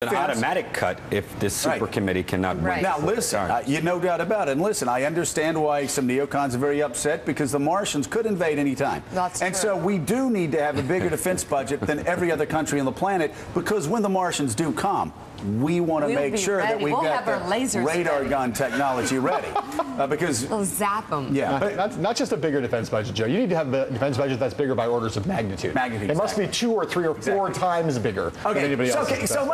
an automatic cut if this super Right. committee cannot win. Now, listen, uh, you no doubt about it. And listen, I understand why some neocons are very upset because the Martians could invade any time. That's and true. so we do need to have a bigger defense budget than every other country on the planet because when the Martians do come, we want to We'll make sure sure that we've We'll got the radar ready. gun technology ready. Uh, because, we'll zap them. yeah, Not, not, not just a bigger defense budget, Joe. You need to have a defense budget that's bigger by orders of magnitude. Magnitude, It must be two or three or four times bigger than Okay, anybody so, okay, so